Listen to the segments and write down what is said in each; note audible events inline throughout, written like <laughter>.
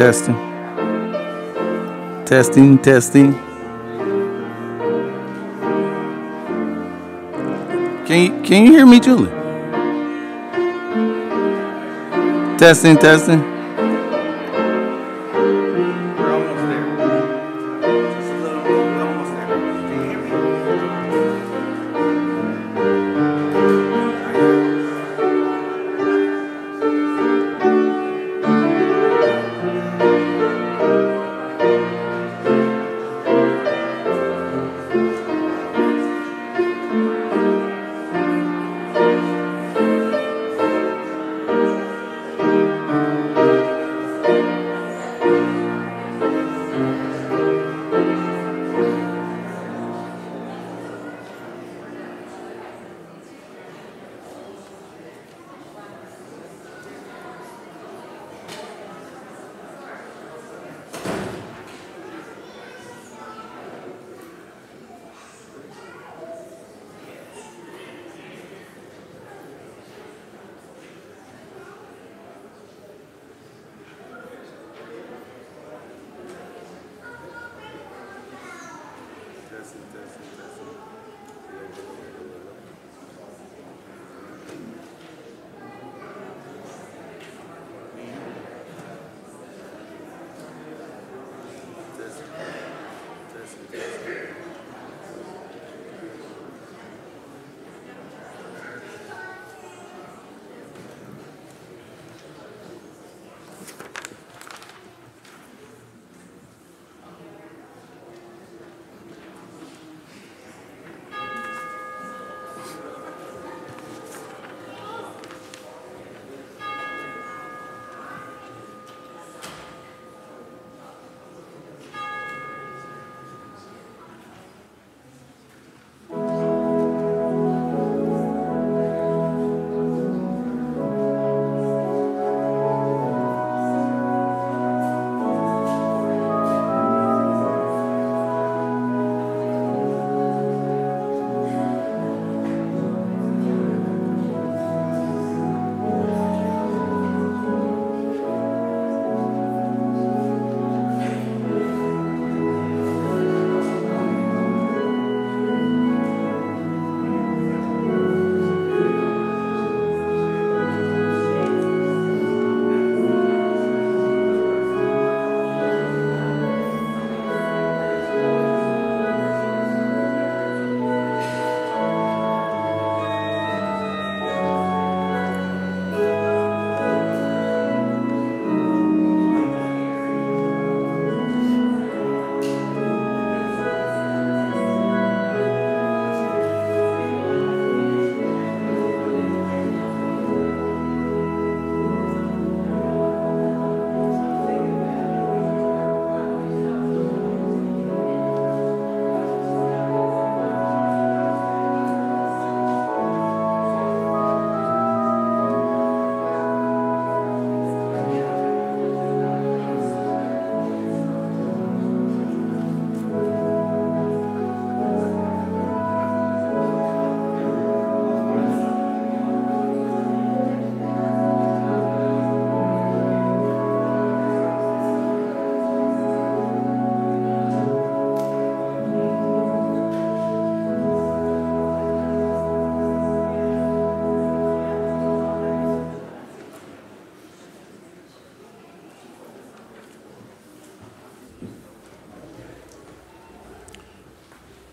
Testing. Testing, testing. Can you, can you hear me, Julie? Testing, testing.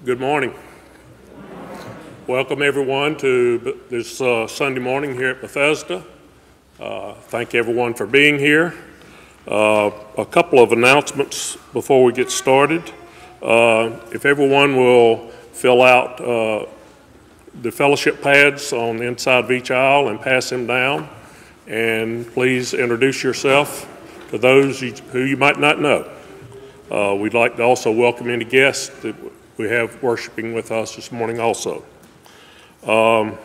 Good morning. Welcome, everyone, to this uh, Sunday morning here at Bethesda. Uh, Thank everyone for being here. Uh, A couple of announcements before we get started. Uh, If everyone will fill out uh, the fellowship pads on the inside of each aisle and pass them down, and please introduce yourself to those who you might not know. Uh, We'd like to also welcome any guests that we have worshiping with us this morning also. Um,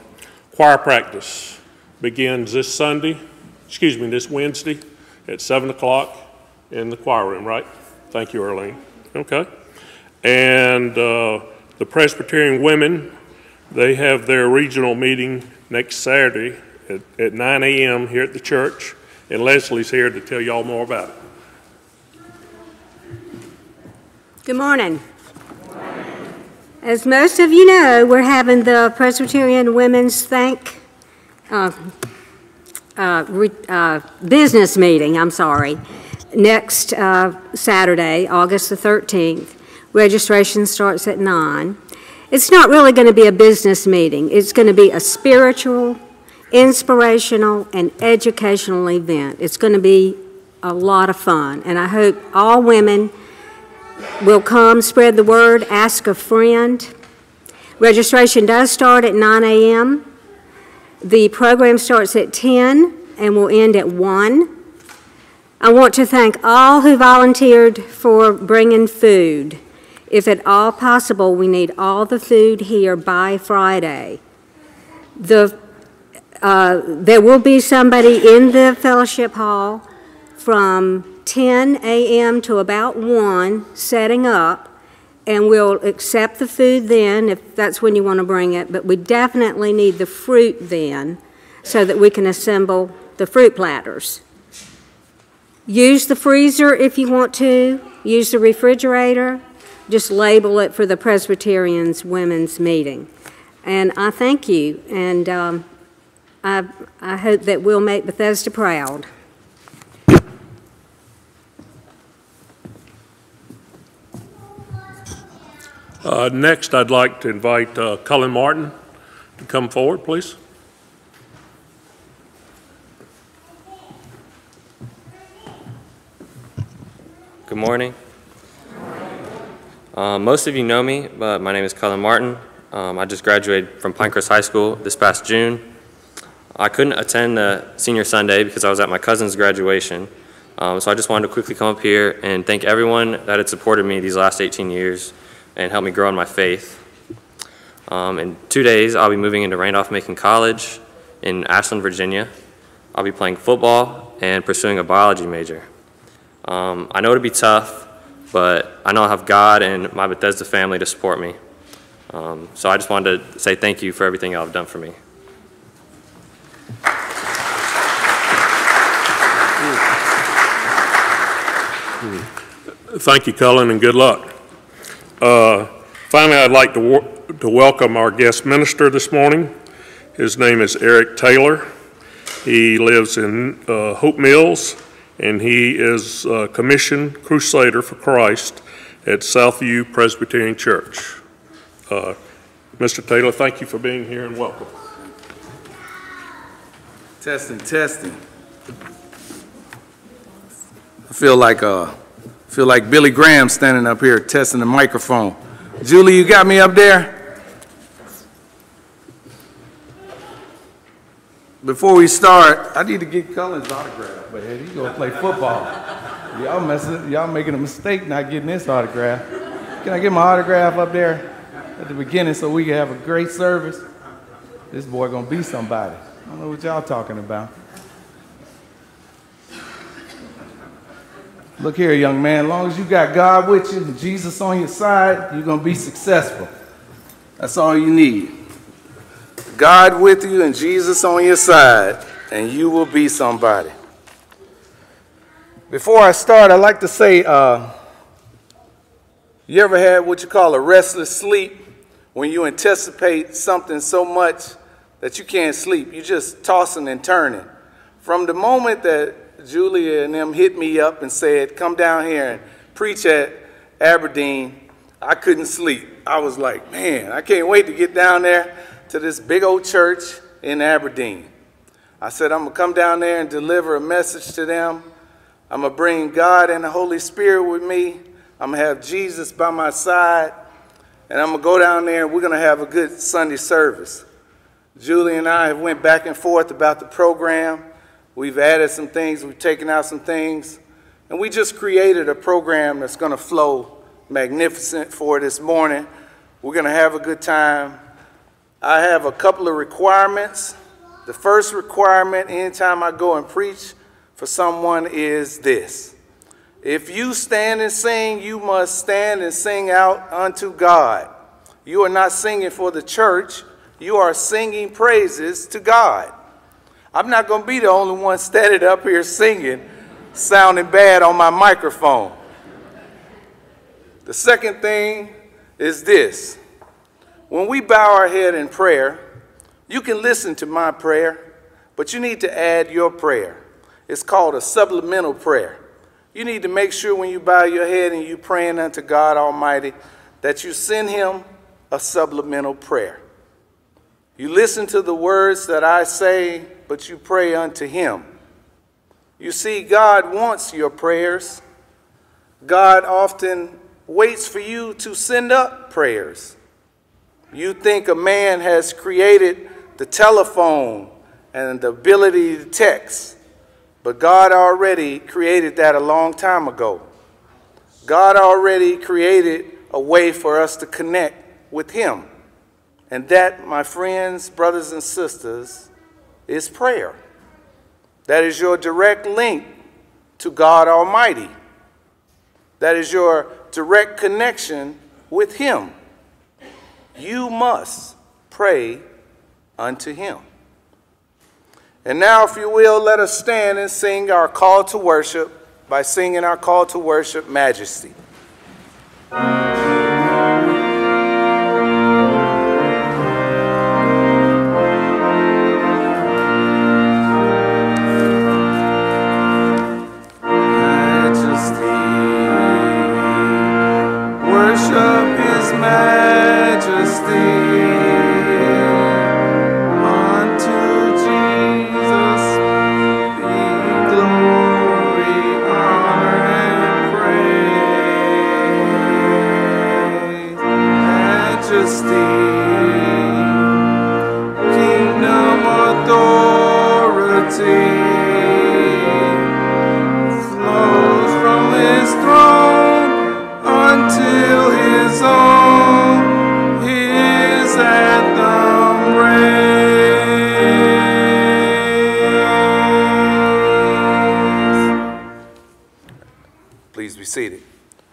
Choir practice begins this Sunday, excuse me, this Wednesday at 7 o'clock in the choir room, right? Thank you, Arlene. Okay. And uh, the Presbyterian women, they have their regional meeting next Saturday at, at 9 a.m. here at the church, and Leslie's here to tell y'all more about it. Good morning. As most of you know, we're having the Presbyterian Women's Thank uh, uh, re- uh, business meeting, I'm sorry, next uh, Saturday, August the 13th. Registration starts at 9. It's not really going to be a business meeting. It's going to be a spiritual, inspirational, and educational event. It's going to be a lot of fun, and I hope all women will come, spread the word, ask a friend. Registration does start at 9 a.m. The program starts at 10 and will end at 1. I want to thank all who volunteered for bringing food. If at all possible, we need all the food here by Friday. The, uh, there will be somebody in the fellowship hall from 10 a.m. to about 1 setting up, and we'll accept the food then if that's when you want to bring it, but we definitely need the fruit then so that we can assemble the fruit platters. Use the freezer if you want to, use the refrigerator, just label it for the Presbyterians Women's Meeting. And I thank you, and um, I, I hope that we'll make Bethesda proud. Uh, Next, I'd like to invite uh, Cullen Martin to come forward, please. Good morning. Um, most of you know me, but my name is Cullen Martin. Um, I just graduated from Pinecrest High School this past June. I couldn't attend the senior Sunday because I was at my cousin's graduation. Um, so I just wanted to quickly come up here and thank everyone that had supported me these last 18 years and help me grow in my faith. Um, in two days, I'll be moving into Randolph-Macon College in Ashland, Virginia. I'll be playing football and pursuing a biology major. Um, I know it'll be tough, but I know I have God and my Bethesda family to support me. Um, so I just wanted to say thank you for everything y'all have done for me. Thank you, Cullen, and good luck. Uh, Finally, I'd like to to welcome our guest minister this morning. His name is Erick Taylor. He lives in uh, Hope Mills, and he is a commissioned crusader for Christ at Southview Presbyterian Church. Uh, Mr. Taylor, thank you for being here and welcome. Testing, testing. I feel like uh, feel like Billy Graham standing up here testing the microphone. Julie, you got me up there. Before we start, I need to get Cullen's autograph, but hey, he's gonna play football. Y'all messing, y'all making a mistake not getting this autograph. Can I get my autograph up there at the beginning so we can have a great service? This boy gonna be somebody. I don't know what y'all talking about. Look here, young man, as long as you got God with you and Jesus on your side, you're going to be successful. That's all you need. God with you and Jesus on your side, and you will be somebody. Before I start, I'd like to say uh, you ever had what you call a restless sleep when you anticipate something so much that you can't sleep? You're just tossing and turning. From the moment that Julia and them hit me up and said, come down here and preach at Aberdeen, I couldn't sleep. I was like, man, I can't wait to get down there to this big old church in Aberdeen. I said, I'm going to come down there and deliver a message to them. I'm going to bring God and the Holy Spirit with me. I'm going to have Jesus by my side. And I'm going to go down there and we're going to have a good Sunday service. Julie and I have went back and forth about the program. We've added some things, we've taken out some things, and we just created a program that's going to flow magnificent for this morning. We're going to have a good time. I have a couple of requirements. The first requirement, anytime I go and preach for someone, is this. If you stand and sing, you must stand and sing out unto God. You are not singing for the church, you are singing praises to God. I'm not going to be the only one standing up here singing, sounding bad on my microphone. The second thing is this. When we bow our head in prayer, you can listen to my prayer, but you need to add your prayer. It's called a supplemental prayer. You need to make sure when you bow your head and you're praying unto God Almighty that you send him a supplemental prayer. You listen to the words that I say, but you pray unto him. You see, God wants your prayers. God often waits for you to send up prayers. You think a man has created the telephone and the ability to text, but God already created that a long time ago. God already created a way for us to connect with Him. And that, my friends, brothers, and sisters, is prayer. That is your direct link to God Almighty. That is your direct connection with Him. You must pray unto Him. And now, if you will, let us stand and sing our call to worship by singing our call to worship, Majesty.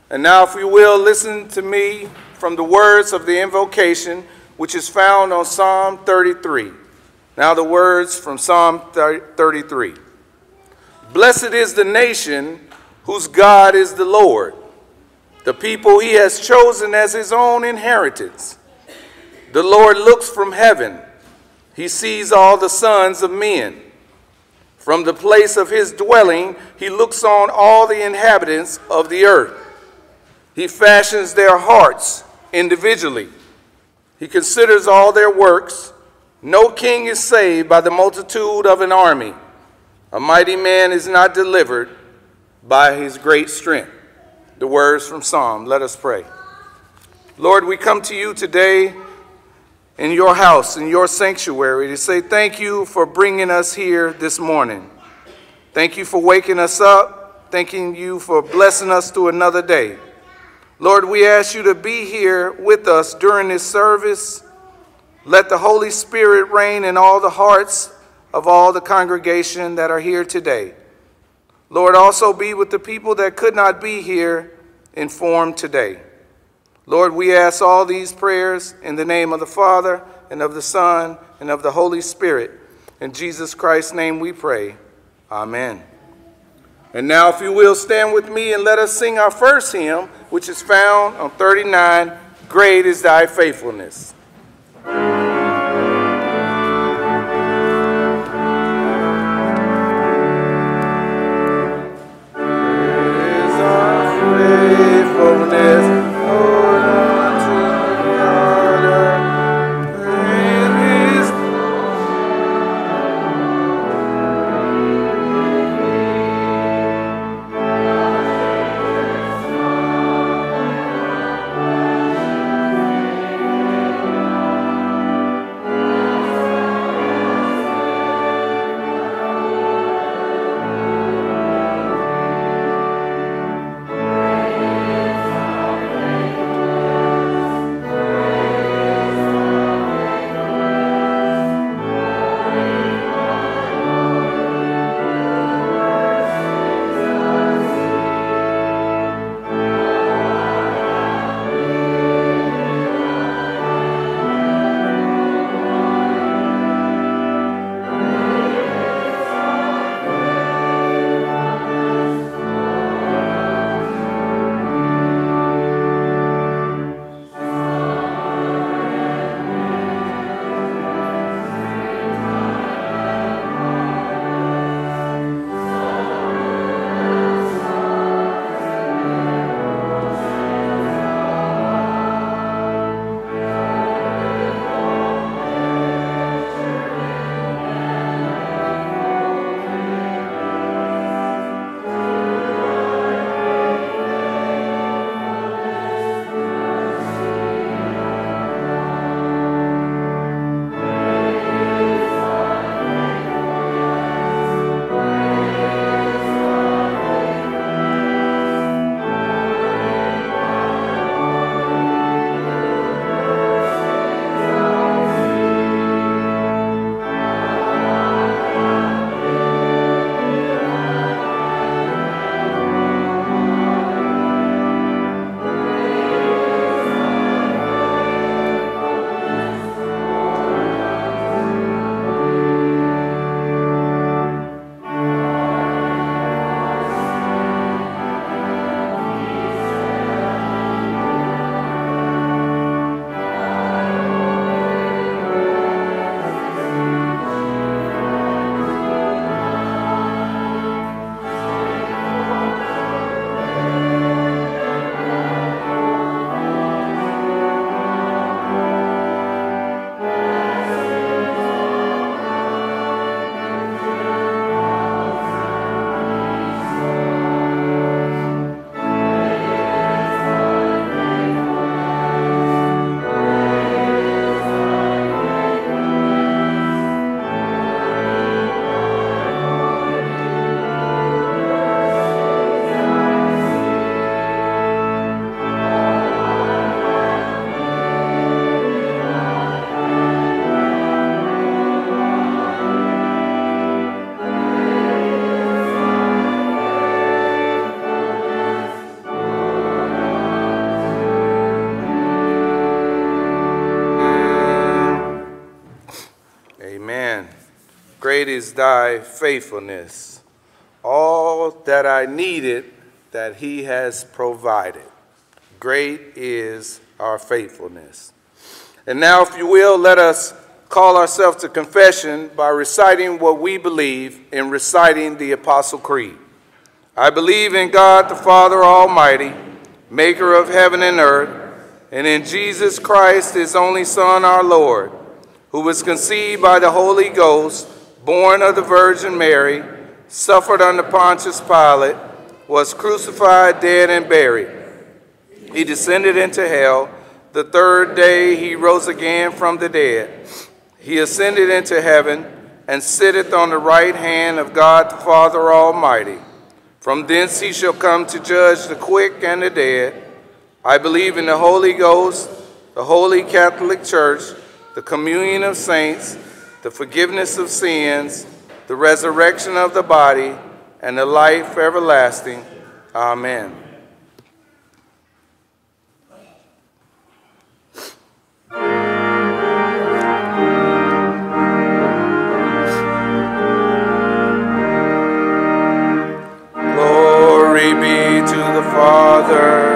And now, if you will, listen to me from the words of the invocation, which is found on Psalm 33. Now, the words from Psalm 33 Blessed is the nation whose God is the Lord, the people he has chosen as his own inheritance. The Lord looks from heaven, he sees all the sons of men. From the place of his dwelling, he looks on all the inhabitants of the earth. He fashions their hearts individually. He considers all their works. No king is saved by the multitude of an army. A mighty man is not delivered by his great strength. The words from Psalm. Let us pray. Lord, we come to you today in your house, in your sanctuary, to say thank you for bringing us here this morning. Thank you for waking us up. Thanking you for blessing us through another day. Lord, we ask you to be here with us during this service. Let the Holy Spirit reign in all the hearts of all the congregation that are here today. Lord, also be with the people that could not be here informed today. Lord, we ask all these prayers in the name of the Father, and of the Son, and of the Holy Spirit. In Jesus Christ's name we pray. Amen. And now, if you will, stand with me and let us sing our first hymn, which is found on 39 Great is Thy Faithfulness. Great is thy faithfulness. All that I needed, that he has provided. Great is our faithfulness. And now, if you will, let us call ourselves to confession by reciting what we believe in reciting the Apostle Creed. I believe in God the Father Almighty, maker of heaven and earth, and in Jesus Christ, his only Son, our Lord, who was conceived by the Holy Ghost, born of the Virgin Mary, suffered under Pontius Pilate, was crucified, dead, and buried. He descended into hell. The third day he rose again from the dead. He ascended into heaven and sitteth on the right hand of God the Father Almighty. From thence he shall come to judge the quick and the dead. I believe in the Holy Ghost, the Holy Catholic Church, the communion of saints, the forgiveness of sins, the resurrection of the body, and the life everlasting. Amen. Glory be to the Father,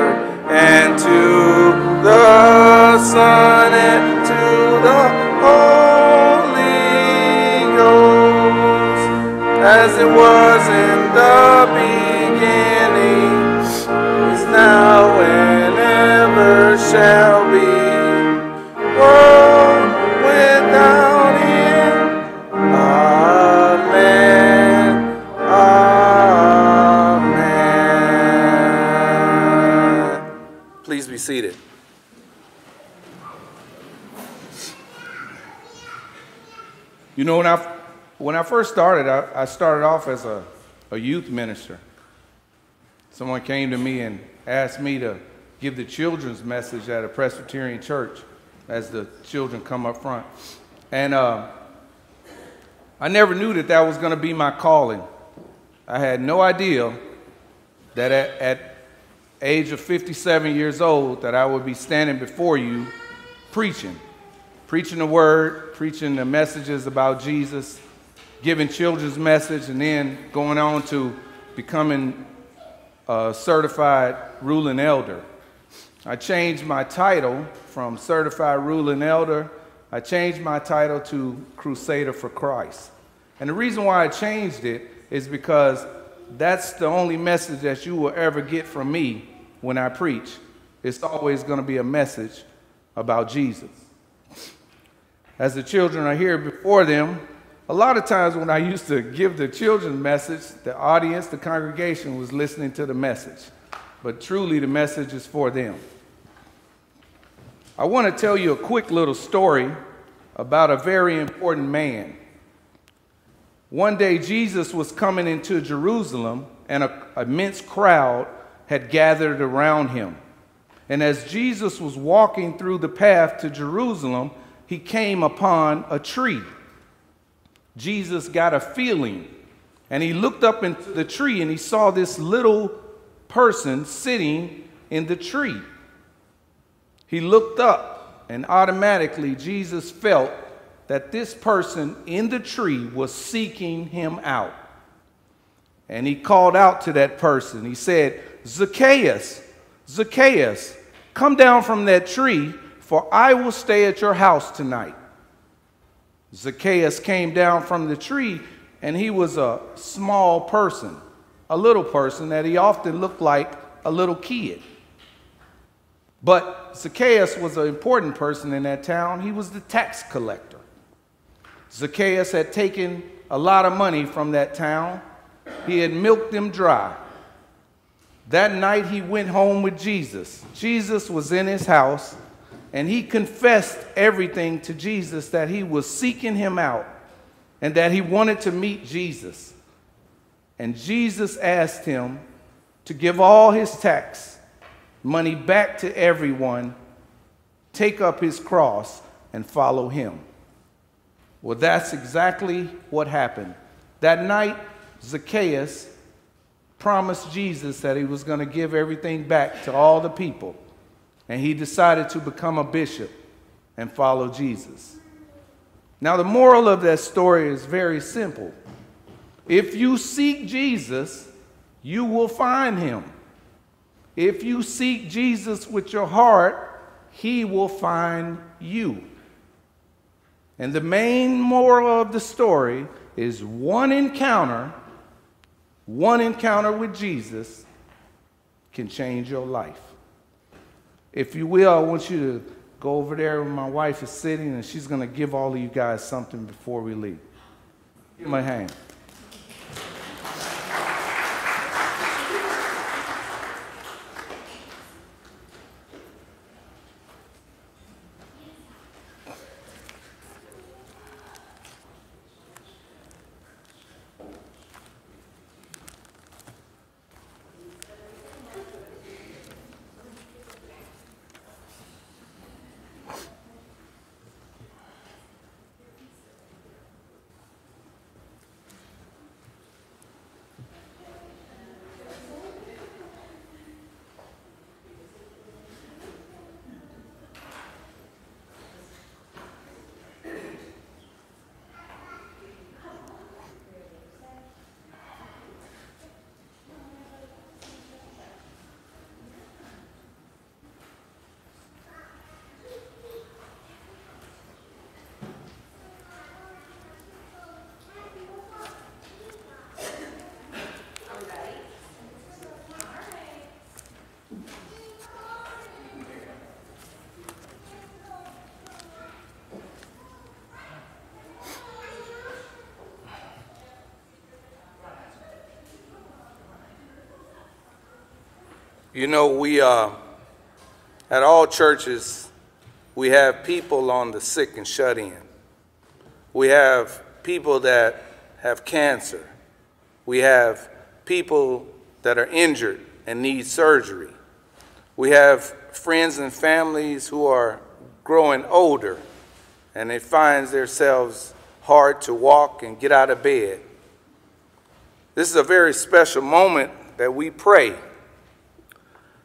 as it was in the beginning, is now, and ever shall be. Without end. Amen. Amen. Please be seated. You know, when I, when I first started, I, I started off as a, a youth minister. Someone came to me and asked me to give the children's message at a Presbyterian church as the children come up front. And uh, I never knew that that was going to be my calling. I had no idea that at, at age of 57 years old that I would be standing before you preaching, preaching the word, preaching the messages about Jesus, giving children's message, and then going on to becoming a certified ruling elder. I changed my title from certified ruling elder. I changed my title to Crusader for Christ. And the reason why I changed it is because that's the only message that you will ever get from me when I preach. It's always going to be a message about Jesus. As the children are here before them, a lot of times when I used to give the children's message, the audience, the congregation was listening to the message. But truly, the message is for them. I want to tell you a quick little story about a very important man. One day, Jesus was coming into Jerusalem, and an immense crowd had gathered around him. And as Jesus was walking through the path to Jerusalem, he came upon a tree. Jesus got a feeling, and he looked up into the tree and he saw this little person sitting in the tree. He looked up, and automatically Jesus felt that this person in the tree was seeking him out. And he called out to that person. He said, Zacchaeus, Zacchaeus, come down from that tree, for I will stay at your house tonight. Zacchaeus came down from the tree, and he was a small person, a little person that he often looked like a little kid. But Zacchaeus was an important person in that town. He was the tax collector. Zacchaeus had taken a lot of money from that town, he had milked them dry. That night he went home with Jesus. Jesus was in his house, and he confessed everything to Jesus that he was seeking him out and that he wanted to meet Jesus. And Jesus asked him to give all his tax money back to everyone, take up his cross, and follow him. Well, that's exactly what happened. That night, Zacchaeus promised Jesus that he was going to give everything back to all the people, and he decided to become a bishop and follow Jesus. Now, the moral of that story is very simple. If you seek Jesus, you will find him. If you seek Jesus with your heart, he will find you. And the main moral of the story is one encounter, one encounter with Jesus can change your life. If you will, I want you to go over there where my wife is sitting, and she's going to give all of you guys something before we leave. Give my hand. You know, we, uh, at all churches, we have people on the sick and shut in. We have people that have cancer. We have people that are injured and need surgery. We have friends and families who are growing older and it finds themselves hard to walk and get out of bed. This is a very special moment that we pray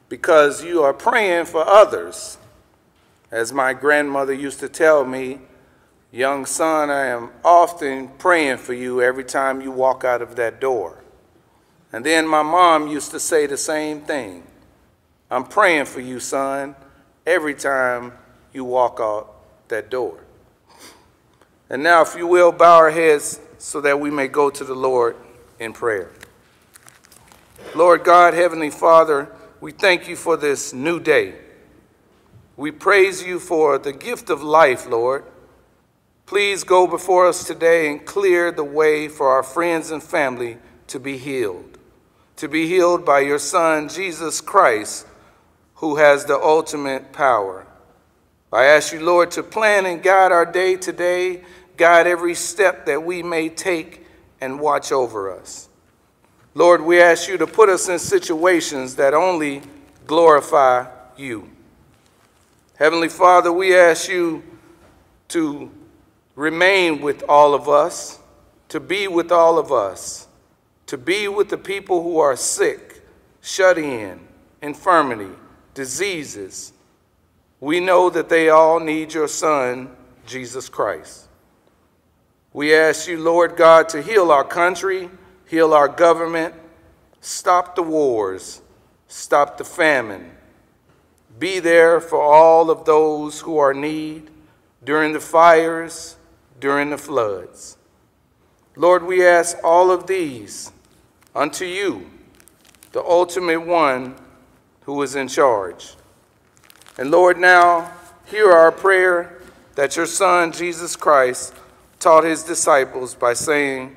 because you are praying for others. As my grandmother used to tell me, young son, I am often praying for you every time you walk out of that door. And then my mom used to say the same thing. I'm praying for you, son, every time you walk out that door. And now, if you will, bow our heads so that we may go to the Lord in prayer. Lord God, Heavenly Father, we thank you for this new day. We praise you for the gift of life, Lord. Please go before us today and clear the way for our friends and family to be healed, to be healed by your Son, Jesus Christ, who has the ultimate power. I ask you, Lord, to plan and guide our day today, guide every step that we may take, and watch over us. Lord, we ask you to put us in situations that only glorify you. Heavenly Father, we ask you to remain with all of us, to be with all of us, to be with the people who are sick, shut in, infirmity, diseases. We know that they all need your Son, Jesus Christ. We ask you, Lord God, to heal our country heal our government, stop the wars, stop the famine. Be there for all of those who are in need during the fires, during the floods. Lord, we ask all of these unto you, the ultimate one who is in charge. And Lord, now hear our prayer that your Son, Jesus Christ, taught his disciples by saying,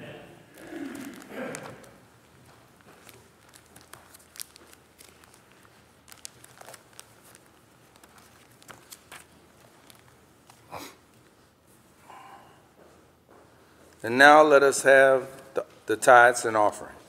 And now let us have the- the tithes and offering.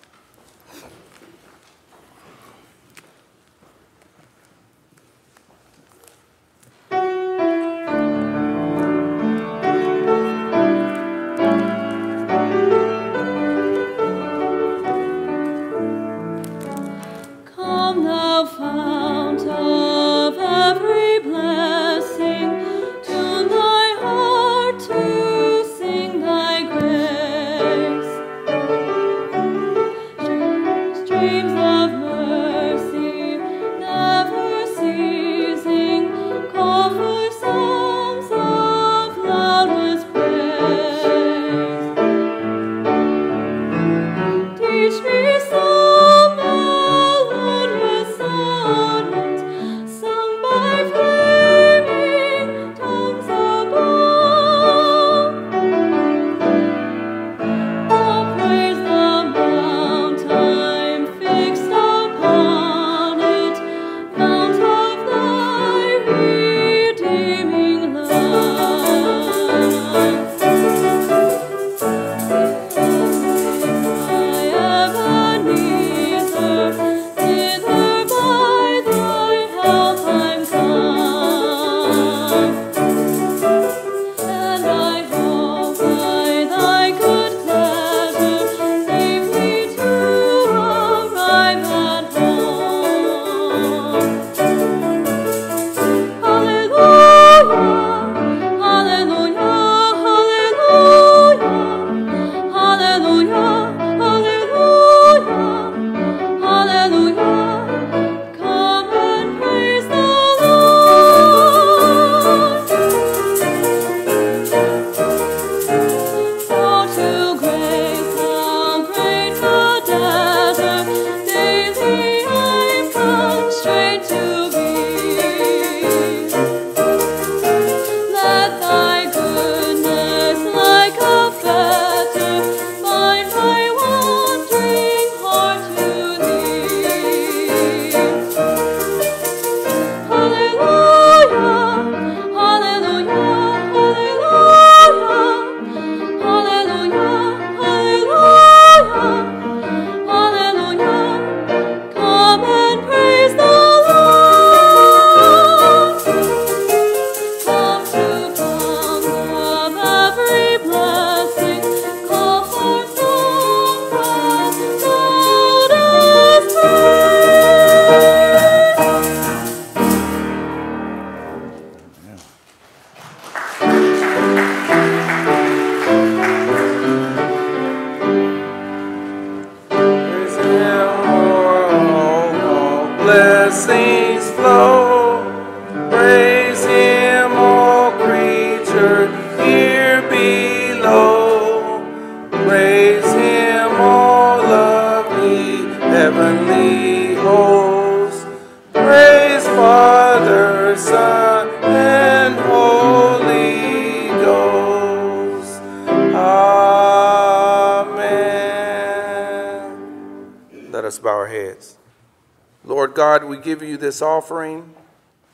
This offering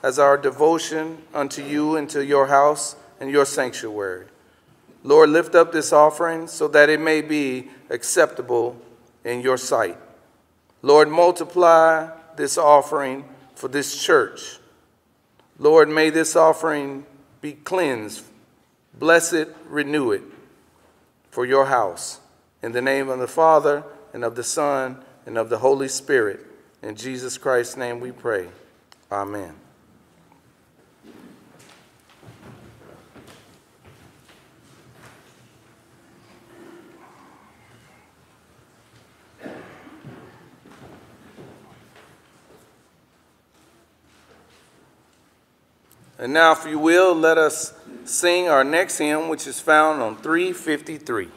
as our devotion unto you and to your house and your sanctuary. Lord, lift up this offering so that it may be acceptable in your sight. Lord, multiply this offering for this church. Lord, may this offering be cleansed. Bless it, renew it for your house. In the name of the Father, and of the Son, and of the Holy Spirit. In Jesus Christ's name we pray. Amen. And now, if you will, let us sing our next hymn, which is found on 353.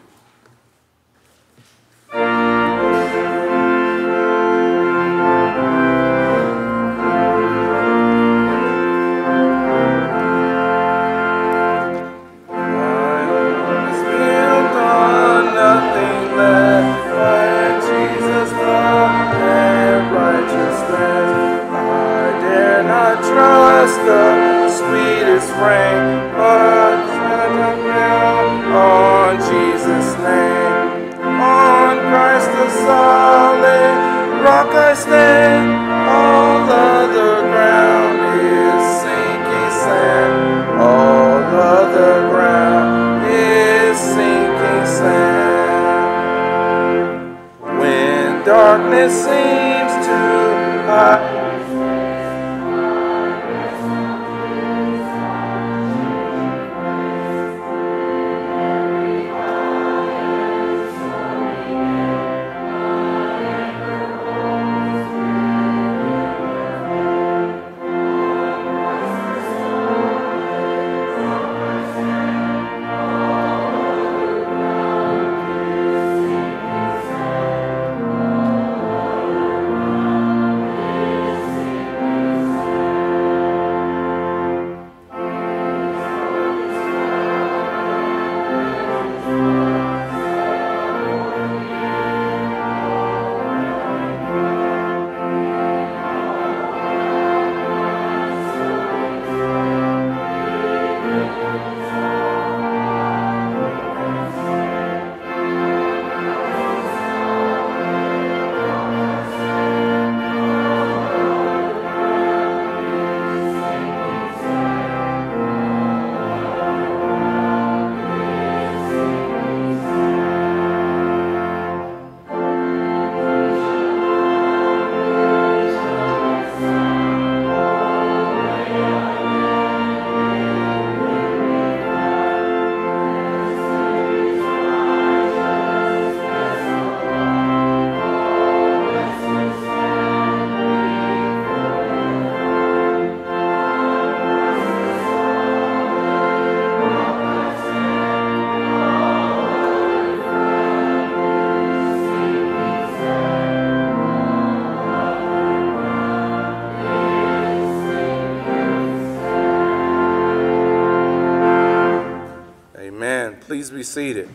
Please be seated.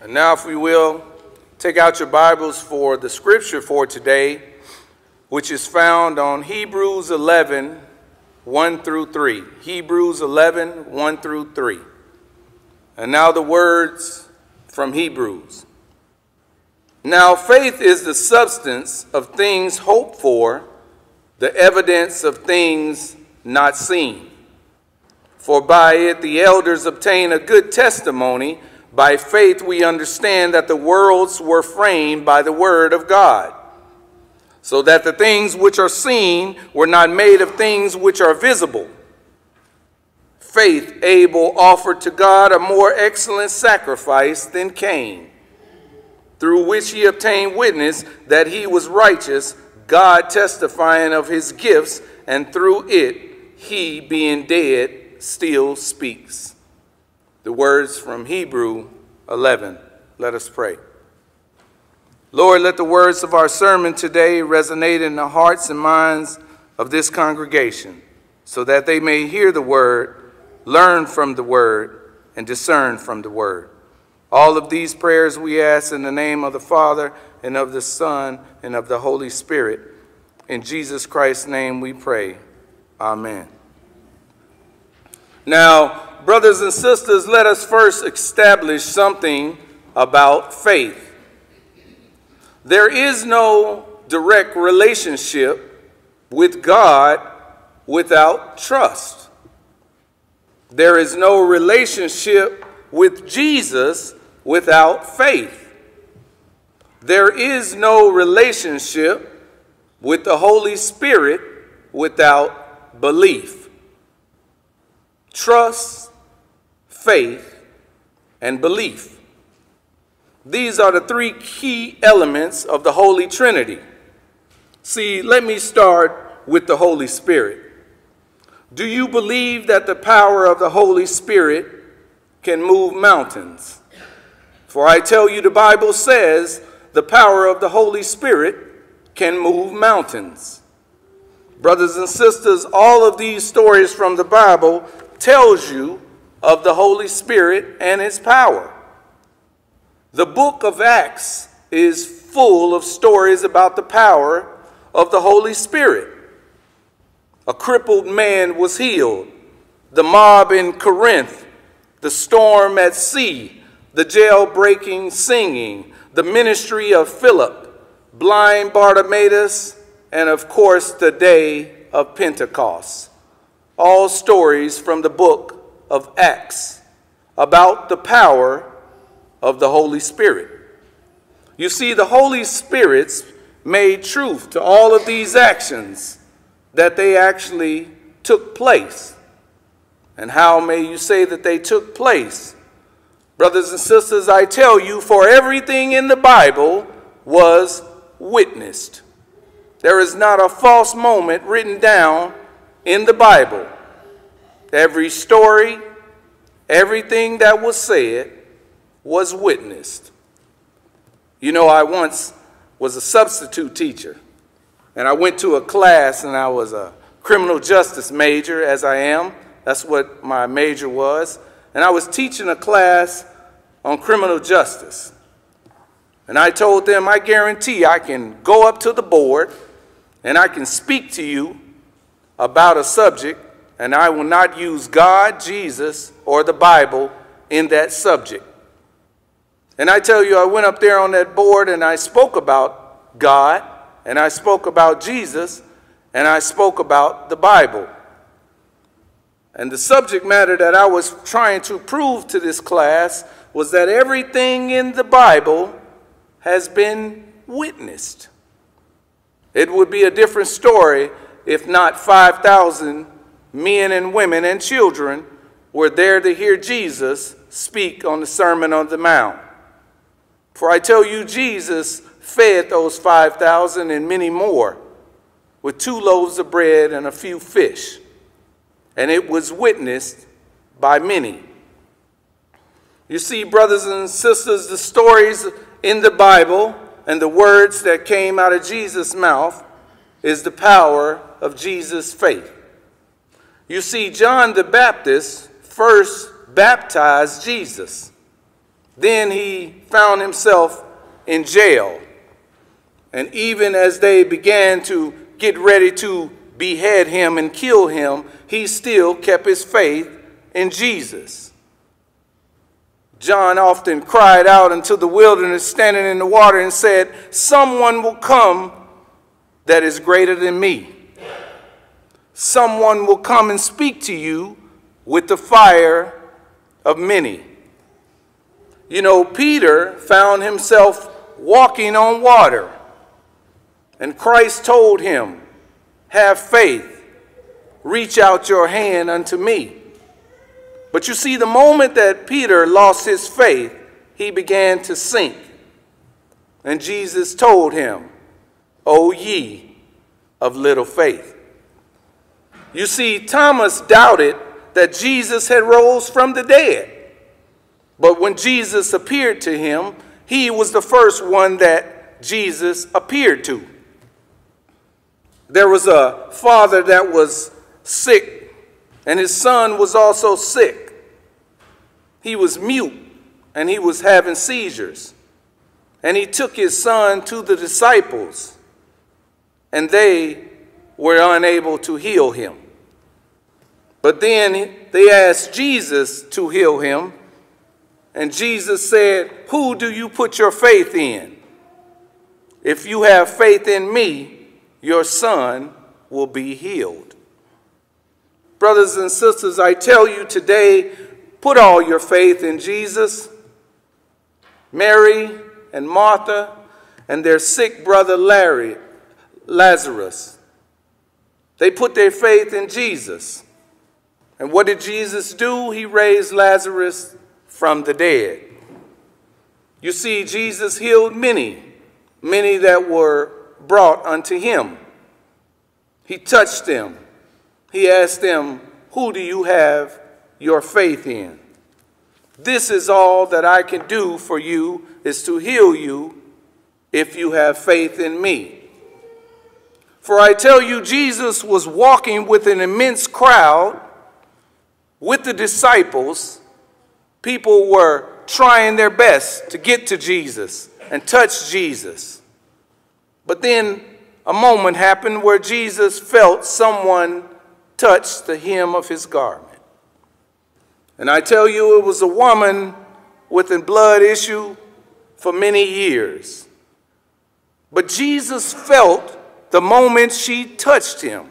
And now, if we will, take out your Bibles for the scripture for today, which is found on Hebrews 11, 1 through 3. Hebrews 11, 1 through 3. And now the words from Hebrews. Now faith is the substance of things hoped for, the evidence of things not seen. For by it the elders obtain a good testimony. By faith we understand that the worlds were framed by the word of God so that the things which are seen were not made of things which are visible. Faith Abel offered to God a more excellent sacrifice than Cain, through which he obtained witness that he was righteous, God testifying of his gifts, and through it he, being dead, still speaks. The words from Hebrew 11. Let us pray. Lord, let the words of our sermon today resonate in the hearts and minds of this congregation so that they may hear the word, learn from the word, and discern from the word. All of these prayers we ask in the name of the Father, and of the Son, and of the Holy Spirit. In Jesus Christ's name we pray. Amen. Now, brothers and sisters, let us first establish something about faith. There is no direct relationship with God without trust. There is no relationship with Jesus without faith. There is no relationship with the Holy Spirit without belief. Trust, faith, and belief. These are the three key elements of the Holy Trinity. See, let me start with the Holy Spirit. Do you believe that the power of the Holy Spirit can move mountains? For I tell you, the Bible says the power of the Holy Spirit can move mountains. Brothers and sisters, all of these stories from the Bible tells you of the Holy Spirit and his power. The book of Acts is full of stories about the power of the Holy Spirit. A crippled man was healed. The mob in Corinth, the storm at sea, the jail-breaking singing, the ministry of Philip, blind Bartimaeus, and of course the day of Pentecost. All stories from the book of Acts about the power of the Holy Spirit. You see, the Holy Spirit's made truth to all of these actions that they actually took place. And how may you say that they took place? Brothers and sisters, I tell you, for everything in the Bible was witnessed. There is not a false moment written down in the Bible. Every story, everything that was said was witnessed. You know, I once was a substitute teacher, and I went to a class, and I was a criminal justice major, as I am. That's what my major was. And I was teaching a class on criminal justice. And I told them, I guarantee I can go up to the board and I can speak to you about a subject, and I will not use God, Jesus, or the Bible in that subject. And I tell you, I went up there on that board and I spoke about God, and I spoke about Jesus, and I spoke about the Bible. And the subject matter that I was trying to prove to this class was that everything in the Bible has been witnessed. It would be a different story if not 5,000 men and women and children were there to hear Jesus speak on the Sermon on the Mount. For I tell you, Jesus fed those 5,000 and many more with two loaves of bread and a few fish, and it was witnessed by many. You see, brothers and sisters, the stories in the Bible and the words that came out of Jesus' mouth is the power of Jesus' faith. You see, John the Baptist first baptized Jesus. Then he found himself in jail. And even as they began to get ready to behead him and kill him, he still kept his faith in Jesus. John often cried out into the wilderness, standing in the water, and said, Someone will come that is greater than me. Someone will come and speak to you with the fire of many. You know, Peter found himself walking on water, and Christ told him, Have faith, reach out your hand unto me. But you see, the moment that Peter lost his faith, he began to sink. And Jesus told him, O ye of little faith. You see, Thomas doubted that Jesus had rose from the dead. But when Jesus appeared to him, he was the first one that Jesus appeared to. There was a father that was sick, and his son was also sick. He was mute, and he was having seizures. And he took his son to the disciples, and they were unable to heal him. But then they asked Jesus to heal him, and Jesus said, Who do you put your faith in? If you have faith in me, your son will be healed. Brothers and sisters, I tell you today, put all your faith in Jesus. Mary and Martha and their sick brother Larry, Lazarus, they put their faith in Jesus. And what did Jesus do? He raised Lazarus from the dead. You see, Jesus healed many, many that were brought unto him. He touched them. He asked them, Who do you have your faith in? This is all that I can do for you is to heal you if you have faith in me. For I tell you, Jesus was walking with an immense crowd with the disciples. People were trying their best to get to Jesus and touch Jesus. But then a moment happened where Jesus felt someone touch the hem of his garment. And I tell you, it was a woman with a blood issue for many years. But Jesus felt the moment she touched him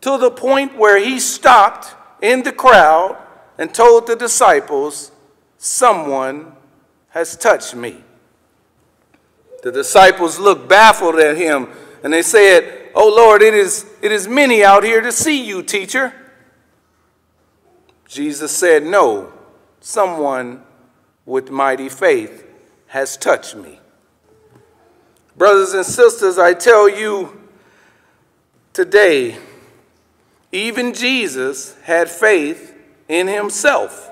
to the point where he stopped in the crowd and told the disciples, Someone has touched me. The disciples looked baffled at him and they said, Oh Lord, it is, it is many out here to see you, teacher. Jesus said, No, someone with mighty faith has touched me. Brothers and sisters, I tell you today, even Jesus had faith in himself.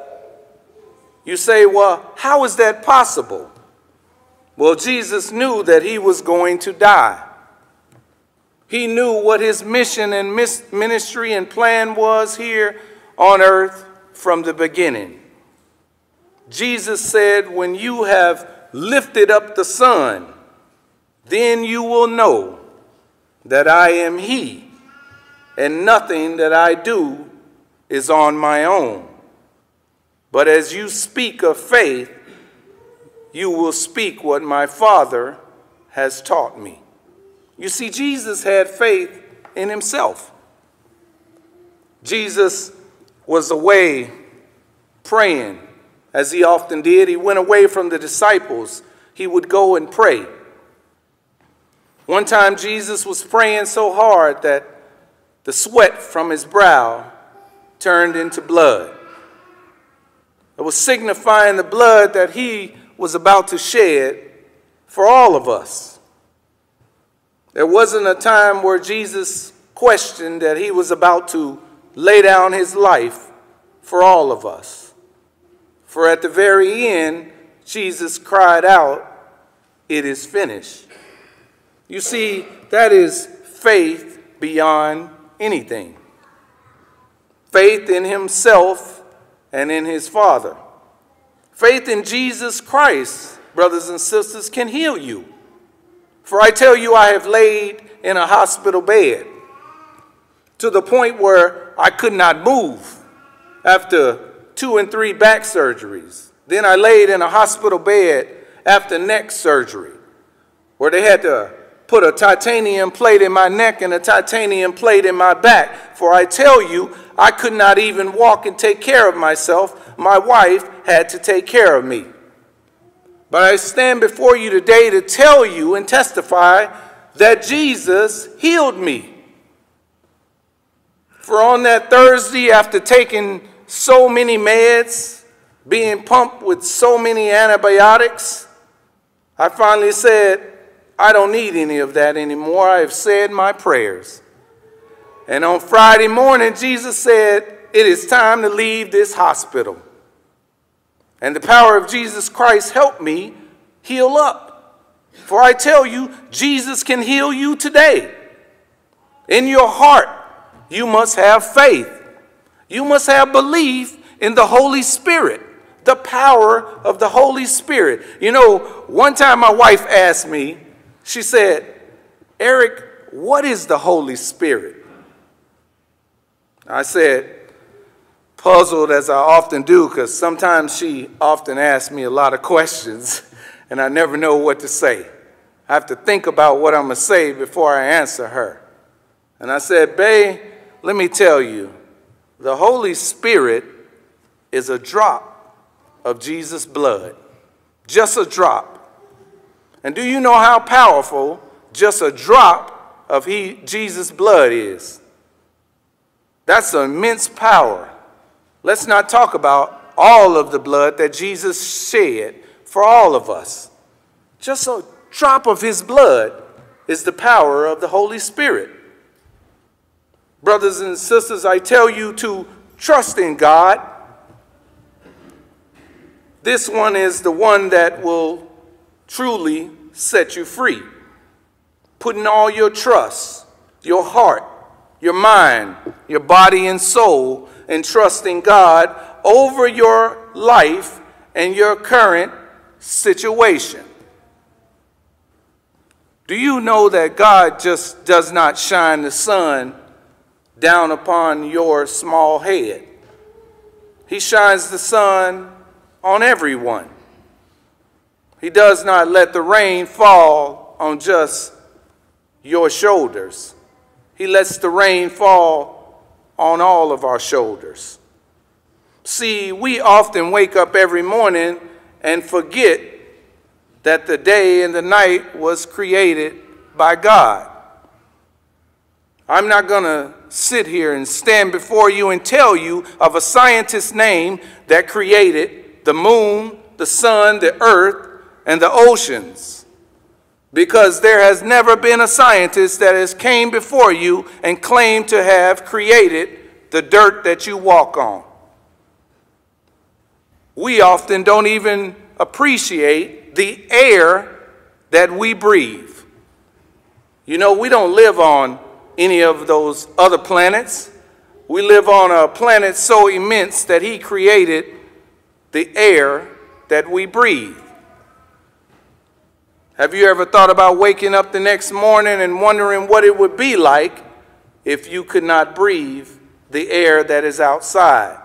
You say, well, how is that possible? Well, Jesus knew that he was going to die. He knew what his mission and ministry and plan was here on earth from the beginning. Jesus said, When you have lifted up the Son, then you will know that I am He, and nothing that I do is on my own. But as you speak of faith, you will speak what my Father has taught me. You see, Jesus had faith in himself. Jesus was away praying, as he often did. He went away from the disciples. He would go and pray. One time, Jesus was praying so hard that the sweat from his brow turned into blood. It was signifying the blood that he was about to shed for all of us. There wasn't a time where Jesus questioned that he was about to lay down his life for all of us. For at the very end, Jesus cried out, It is finished. You see, that is faith beyond anything. Faith in himself and in his Father. Faith in Jesus Christ, brothers and sisters, can heal you. For I tell you, I have laid in a hospital bed to the point where I could not move after two and three back surgeries. Then I laid in a hospital bed after neck surgery where they had to put a titanium plate in my neck and a titanium plate in my back. For I tell you, I could not even walk and take care of myself. My wife had to take care of me. But I stand before you today to tell you and testify that Jesus healed me. For on that Thursday, after taking so many meds, being pumped with so many antibiotics, I finally said, I don't need any of that anymore. I have said my prayers. And on Friday morning, Jesus said, It is time to leave this hospital. And the power of Jesus Christ helped me heal up. For I tell you, Jesus can heal you today. In your heart, you must have faith. You must have belief in the Holy Spirit, the power of the Holy Spirit. You know, one time my wife asked me, she said, Eric, what is the Holy Spirit? I said, puzzled as I often do, because sometimes she often asks me a lot of questions <laughs> and I never know what to say. I have to think about what I'm going to say before I answer her. And I said, Babe, let me tell you, the Holy Spirit is a drop of Jesus' blood, just a drop. And do you know how powerful just a drop of he, Jesus' blood is? That's an immense power. Let's not talk about all of the blood that Jesus shed for all of us. Just a drop of his blood is the power of the Holy Spirit. Brothers and sisters, I tell you to trust in God. This one is the one that will truly set you free. Putting all your trust, your heart, your mind, your body and soul and trusting God over your life and your current situation. Do you know that God just does not shine the sun down upon your small head? He shines the sun on everyone. He does not let the rain fall on just your shoulders. He lets the rain fall on all of our shoulders. See, we often wake up every morning and forget that the day and the night was created by God. I'm not going to sit here and stand before you and tell you of a scientist's name that created the moon, the sun, the earth, and the oceans. Because there has never been a scientist that has came before you and claimed to have created the dirt that you walk on. We often don't even appreciate the air that we breathe. You know, we don't live on any of those other planets. We live on a planet so immense that He created the air that we breathe. Have you ever thought about waking up the next morning and wondering what it would be like if you could not breathe the air that is outside?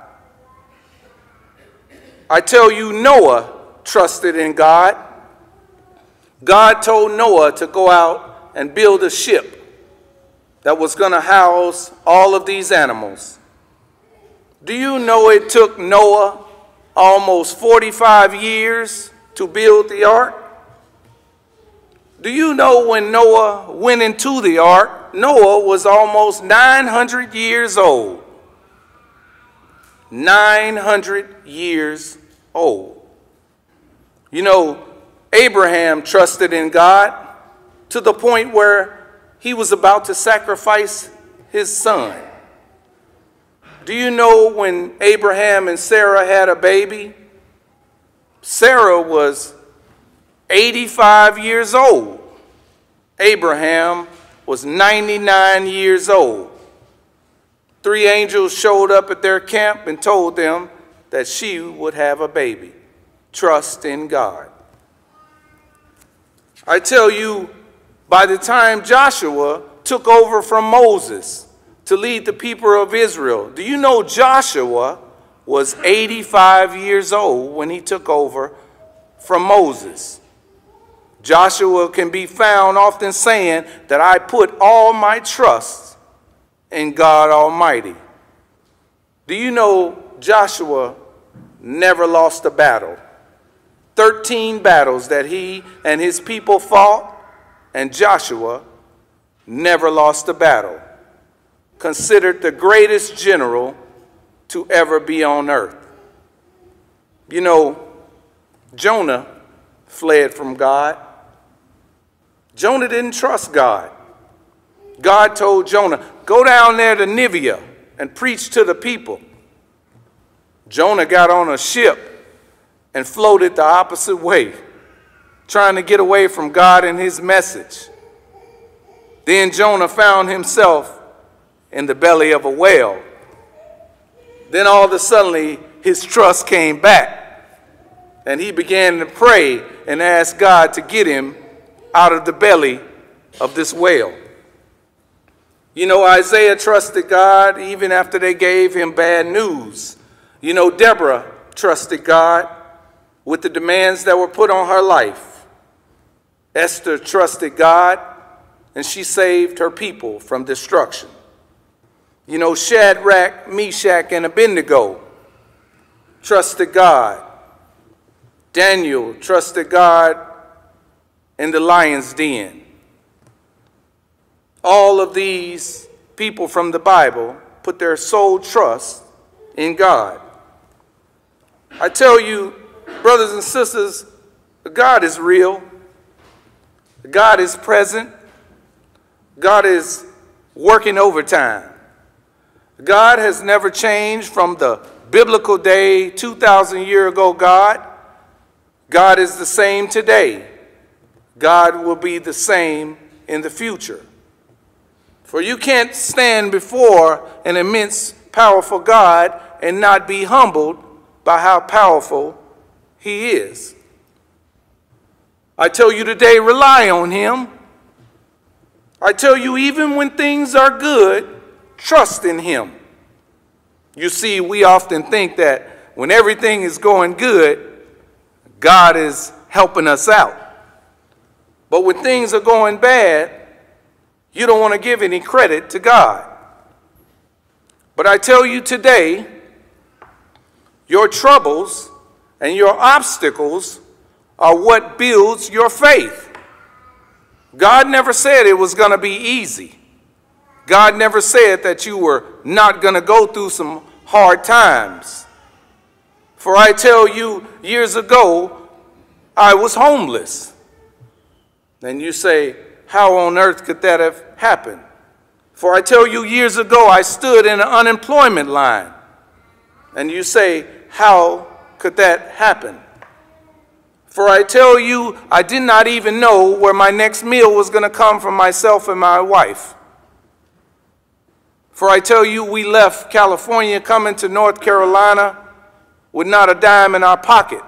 I tell you, Noah trusted in God. God told Noah to go out and build a ship that was going to house all of these animals. Do you know it took Noah almost 45 years to build the ark? Do you know when Noah went into the ark, Noah was almost 900 years old? 900 years old. You know, Abraham trusted in God to the point where he was about to sacrifice his son. Do you know when Abraham and Sarah had a baby? Sarah was 85 years old. Abraham was 99 years old. Three angels showed up at their camp and told them that she would have a baby. Trust in God. I tell you, by the time Joshua took over from Moses to lead the people of Israel, do you know Joshua was 85 years old when he took over from Moses? Joshua can be found often saying that I put all my trust in God Almighty. Do you know Joshua never lost a battle? 13 battles that he and his people fought, and Joshua never lost a battle. Considered the greatest general to ever be on earth. You know, Jonah fled from God. Jonah didn't trust God. God told Jonah, Go down there to Nineveh and preach to the people. Jonah got on a ship and floated the opposite way, trying to get away from God and his message. Then Jonah found himself in the belly of a whale. Then all of a sudden, his trust came back, and he began to pray and ask God to get him out of the belly of this whale. You know, Isaiah trusted God even after they gave him bad news. You know, Deborah trusted God with the demands that were put on her life. Esther trusted God and she saved her people from destruction. You know, Shadrach, Meshach, and Abednego trusted God. Daniel trusted God in the lion's den. All of these people from the Bible put their sole trust in God. I tell you, brothers and sisters, God is real. God is present. God is working overtime. God has never changed from the biblical day 2,000 year ago God. God is the same today. God will be the same in the future. For you can't stand before an immense, powerful God and not be humbled by how powerful He is. I tell you today, rely on Him. I tell you, even when things are good, trust in Him. You see, we often think that when everything is going good, God is helping us out. But when things are going bad, you don't want to give any credit to God. But I tell you today, your troubles and your obstacles are what builds your faith. God never said it was going to be easy. God never said that you were not going to go through some hard times. For I tell you, years ago, I was homeless. And you say, How on earth could that have happened? For I tell you, years ago, I stood in an unemployment line. And you say, How could that happen? For I tell you, I did not even know where my next meal was going to come from myself and my wife. For I tell you, we left California coming to North Carolina with not a dime in our pocket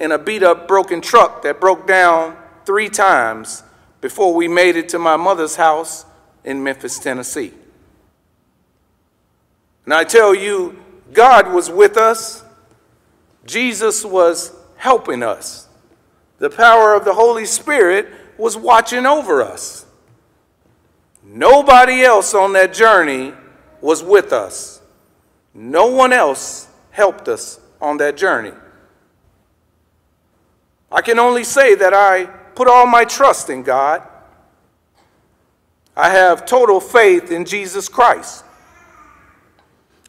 in a beat up, broken truck that broke down three times before we made it to my mother's house in Memphis, Tennessee. And I tell you, God was with us, Jesus was helping us, the power of the Holy Spirit was watching over us. Nobody else on that journey was with us. No one else helped us on that journey. I can only say that I put all my trust in God. I have total faith in Jesus Christ.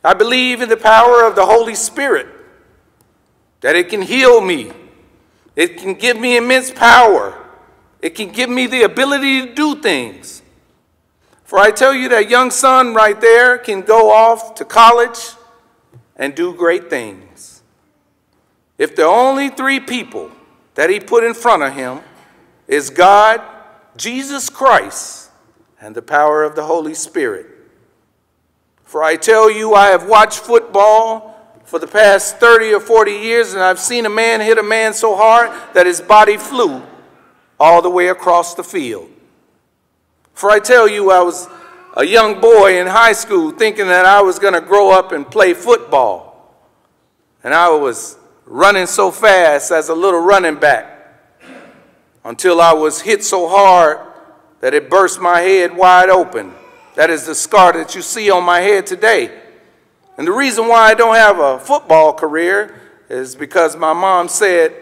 I believe in the power of the Holy Spirit, that it can heal me, it can give me immense power, it can give me the ability to do things. For I tell you, that young son right there can go off to college and do great things. If the only three people that he put in front of him is God, Jesus Christ, and the power of the Holy Spirit. For I tell you, I have watched football for the past 30 or 40 years, and I've seen a man hit a man so hard that his body flew all the way across the field. For I tell you, I was a young boy in high school thinking that I was going to grow up and play football. And I was running so fast as a little running back until I was hit so hard that it burst my head wide open. That is the scar that you see on my head today. And the reason why I don't have a football career is because my mom said,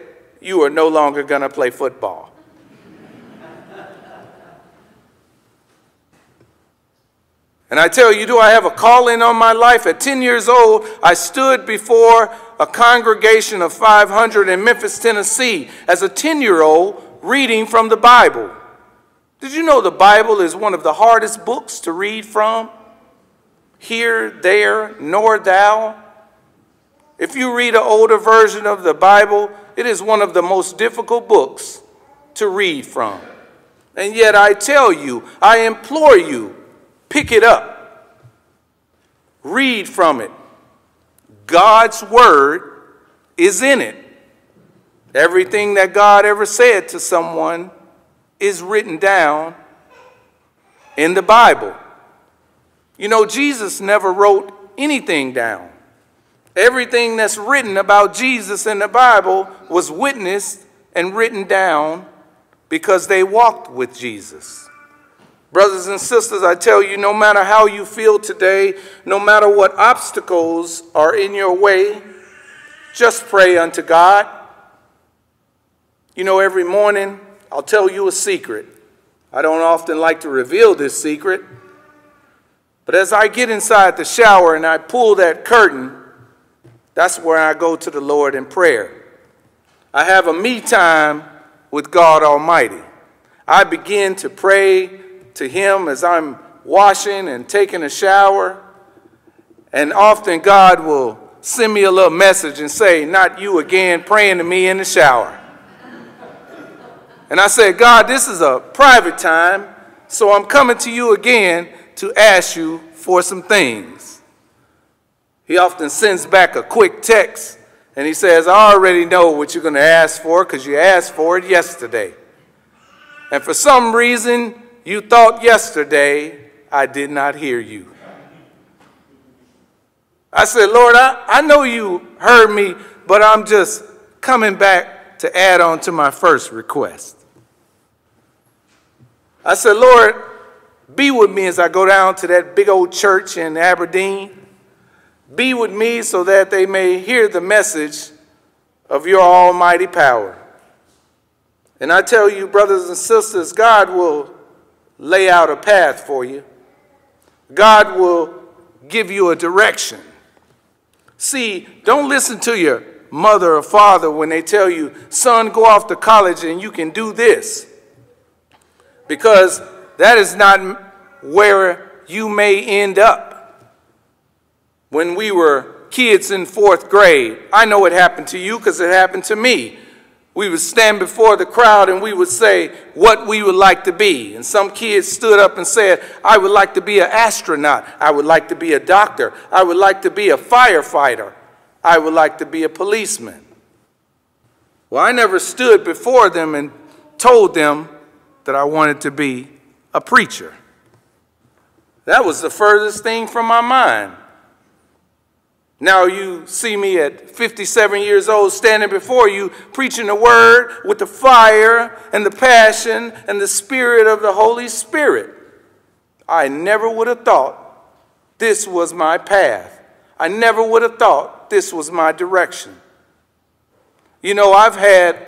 You are no longer going to play football. And I tell you, do I have a calling on my life? At 10 years old, I stood before a congregation of 500 in Memphis, Tennessee, as a 10 year old reading from the Bible. Did you know the Bible is one of the hardest books to read from? Here, there, nor thou. If you read an older version of the Bible, it is one of the most difficult books to read from. And yet, I tell you, I implore you, pick it up, read from it. God's Word is in it. Everything that God ever said to someone is written down in the Bible. You know, Jesus never wrote anything down. Everything that's written about Jesus in the Bible was witnessed and written down because they walked with Jesus. Brothers and sisters, I tell you, no matter how you feel today, no matter what obstacles are in your way, just pray unto God. You know, every morning I'll tell you a secret. I don't often like to reveal this secret, but as I get inside the shower and I pull that curtain, that's where I go to the Lord in prayer. I have a me time with God Almighty. I begin to pray to Him as I'm washing and taking a shower, and often God will send me a little message and say, Not you again praying to me in the shower. And I said, God, this is a private time, so I'm coming to you again to ask you for some things. He often sends back a quick text and he says, I already know what you're going to ask for because you asked for it yesterday. And for some reason, you thought yesterday I did not hear you. I said, Lord, I, I know you heard me, but I'm just coming back to add on to my first request. I said, Lord, be with me as I go down to that big old church in Aberdeen. Be with me so that they may hear the message of your almighty power. And I tell you, brothers and sisters, God will lay out a path for you. God will give you a direction. See, don't listen to your mother or father when they tell you, son, go off to college and you can do this. Because that is not where you may end up. When we were kids in fourth grade, I know it happened to you because it happened to me. We would stand before the crowd and we would say what we would like to be. And some kids stood up and said, I would like to be an astronaut. I would like to be a doctor. I would like to be a firefighter. I would like to be a policeman. Well, I never stood before them and told them that I wanted to be a preacher. That was the furthest thing from my mind. Now you see me at 57 years old standing before you preaching the word with the fire and the passion and the spirit of the Holy Spirit. I never would have thought this was my path. I never would have thought this was my direction. You know, I've had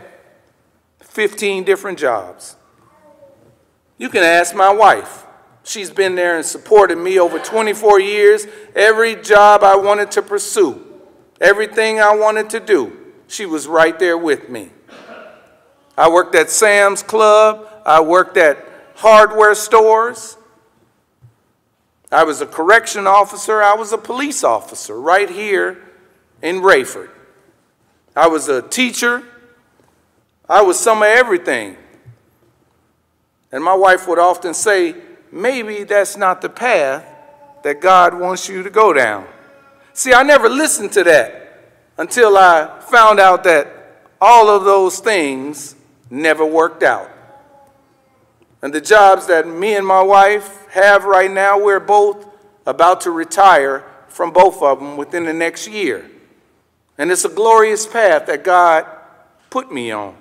15 different jobs. You can ask my wife. She's been there and supported me over 24 years. Every job I wanted to pursue, everything I wanted to do, she was right there with me. I worked at Sam's Club. I worked at hardware stores. I was a correction officer. I was a police officer right here in Raeford. I was a teacher. I was some of everything. And my wife would often say, maybe that's not the path that God wants you to go down. See, I never listened to that until I found out that all of those things never worked out. And the jobs that me and my wife have right now, we're both about to retire from both of them within the next year. And it's a glorious path that God put me on.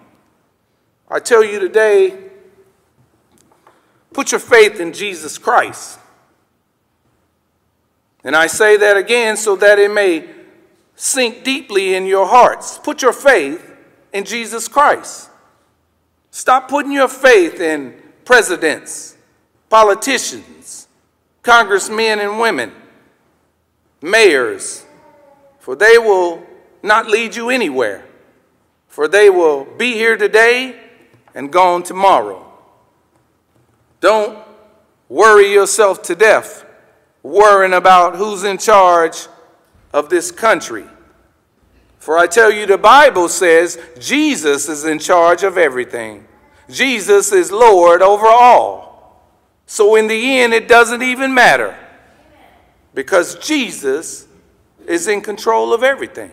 I tell you today, put your faith in Jesus Christ. And I say that again so that it may sink deeply in your hearts. Put your faith in Jesus Christ. Stop putting your faith in presidents, politicians, congressmen and women, mayors, for they will not lead you anywhere. For they will be here today and gone tomorrow. Don't worry yourself to death worrying about who's in charge of this country. For I tell you, the Bible says Jesus is in charge of everything. Jesus is Lord over all. So in the end, it doesn't even matter because Jesus is in control of everything.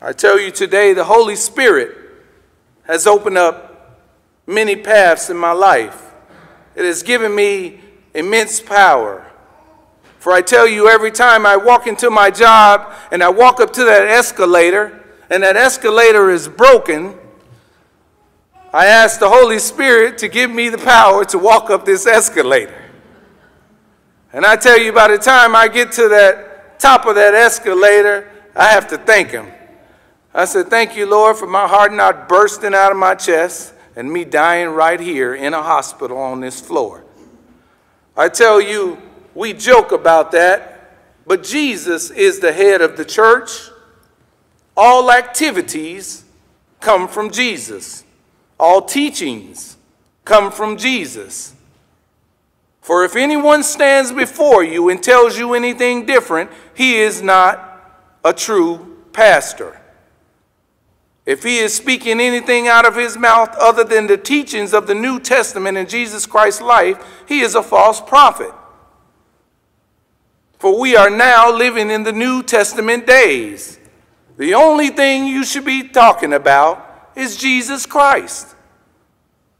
I tell you today, the Holy Spirit has opened up many paths in my life. It has given me immense power. For I tell you, every time I walk into my job and I walk up to that escalator and that escalator is broken, I ask the Holy Spirit to give me the power to walk up this escalator. And I tell you, by the time I get to that top of that escalator, I have to thank Him. I said, Thank you, Lord, for my heart not bursting out of my chest and me dying right here in a hospital on this floor. I tell you, we joke about that, but Jesus is the head of the church. All activities come from Jesus, all teachings come from Jesus. For if anyone stands before you and tells you anything different, he is not a true pastor. If he is speaking anything out of his mouth other than the teachings of the New Testament and Jesus Christ's life, he is a false prophet. For we are now living in the New Testament days. The only thing you should be talking about is Jesus Christ.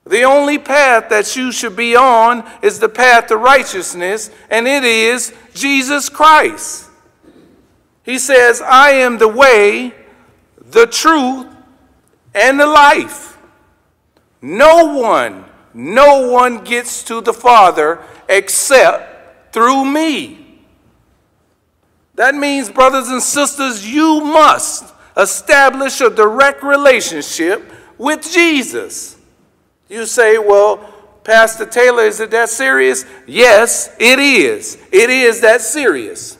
The only path that you should be on is the path to righteousness, and it is Jesus Christ. He says, I am the way, the truth, and the life. No one, no one gets to the Father except through me. That means, brothers and sisters, you must establish a direct relationship with Jesus. You say, well, Pastor Taylor, is it that serious? Yes, it is. It is that serious.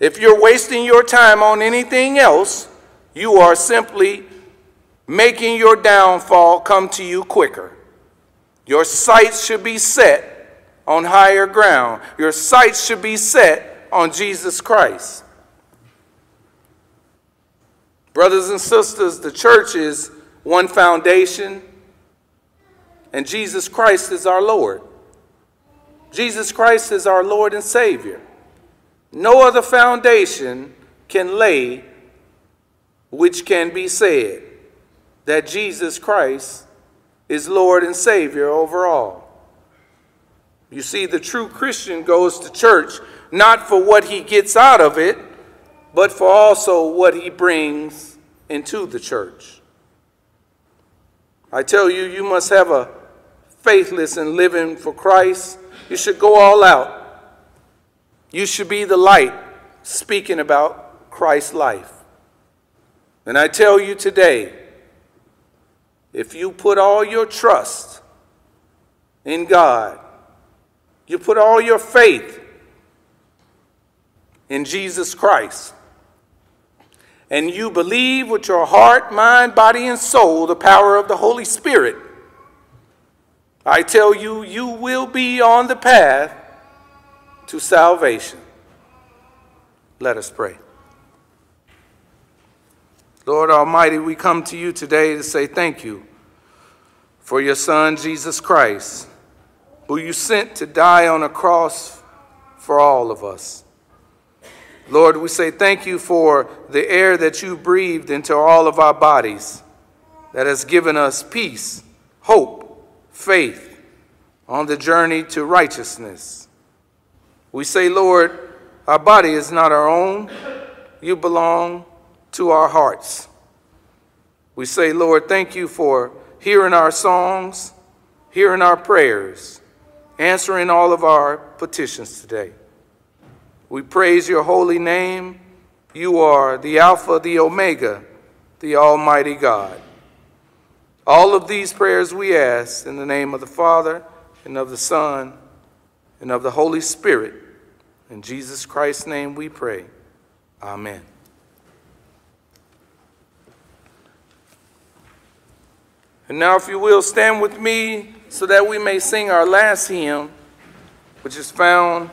If you're wasting your time on anything else, you are simply making your downfall come to you quicker. Your sights should be set on higher ground. Your sights should be set on Jesus Christ. Brothers and sisters, the church is one foundation, and Jesus Christ is our Lord. Jesus Christ is our Lord and Savior. No other foundation can lay which can be said that Jesus Christ is Lord and Savior over all. You see, the true Christian goes to church not for what he gets out of it, but for also what he brings into the church. I tell you, you must have a faithless and living for Christ. You should go all out. You should be the light speaking about Christ's life. And I tell you today, if you put all your trust in God, you put all your faith in Jesus Christ, and you believe with your heart, mind, body, and soul the power of the Holy Spirit, I tell you, you will be on the path to salvation. Let us pray. Lord Almighty, we come to you today to say thank you for your Son, Jesus Christ, who you sent to die on a cross for all of us. Lord, we say thank you for the air that you breathed into all of our bodies that has given us peace, hope, faith on the journey to righteousness. We say, Lord, our body is not our own. You belong to our hearts. We say, Lord, thank you for hearing our songs, hearing our prayers, answering all of our petitions today. We praise your holy name. You are the Alpha, the Omega, the Almighty God. All of these prayers we ask in the name of the Father, and of the Son, and of the Holy Spirit. In Jesus Christ's name we pray. Amen. And now, if you will, stand with me so that we may sing our last hymn, which is found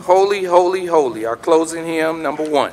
Holy, Holy, Holy, our closing hymn, number one.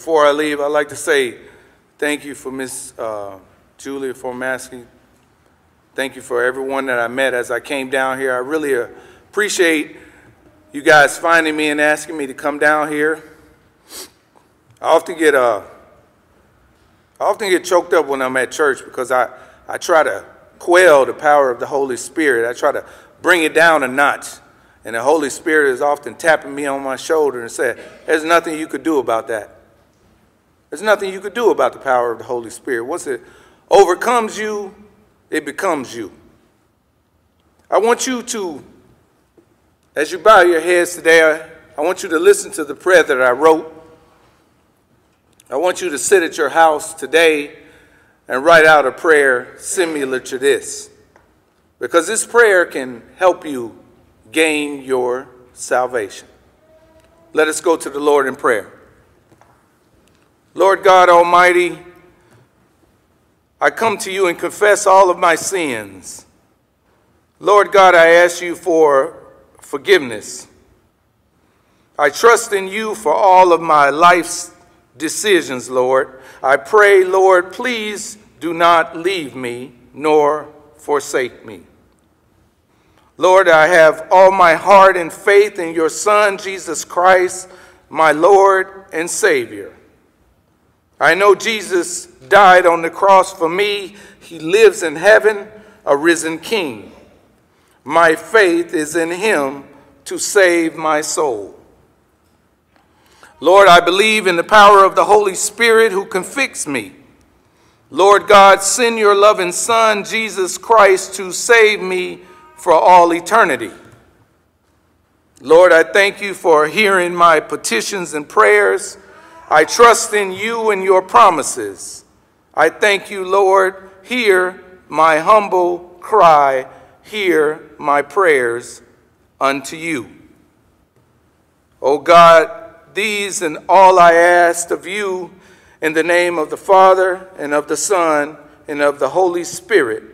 Before I leave, I'd like to say thank you for Miss uh, Julia Formaski. Thank you for everyone that I met as I came down here. I really appreciate you guys finding me and asking me to come down here. I often get uh, I often get choked up when I'm at church because I, I try to quell the power of the Holy Spirit. I try to bring it down a notch. And the Holy Spirit is often tapping me on my shoulder and saying, There's nothing you could do about that. There's nothing you could do about the power of the Holy Spirit. Once it overcomes you, it becomes you. I want you to, as you bow your heads today, I, I want you to listen to the prayer that I wrote. I want you to sit at your house today and write out a prayer similar to this. Because this prayer can help you gain your salvation. Let us go to the Lord in prayer. Lord God Almighty, I come to you and confess all of my sins. Lord God, I ask you for forgiveness. I trust in you for all of my life's decisions, Lord. I pray, Lord, please do not leave me nor forsake me. Lord, I have all my heart and faith in your Son, Jesus Christ, my Lord and Savior. I know Jesus died on the cross for me. He lives in heaven, a risen King. My faith is in him to save my soul. Lord, I believe in the power of the Holy Spirit who convicts me. Lord God, send your loving Son, Jesus Christ, to save me for all eternity. Lord, I thank you for hearing my petitions and prayers. I trust in you and your promises. I thank you, Lord. Hear my humble cry. Hear my prayers unto you. O God, these and all I ask of you in the name of the Father and of the Son and of the Holy Spirit.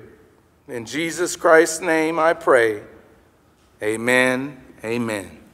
In Jesus Christ's name I pray. Amen. Amen.